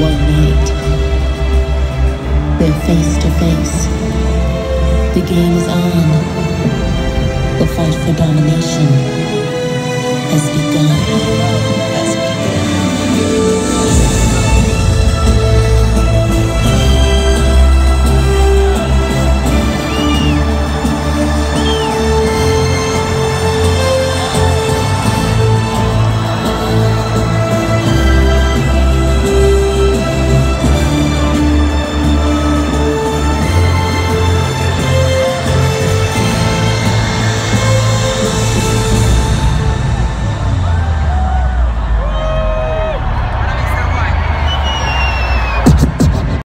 one night. They're face to face. The game is on. The fight for domination has begun.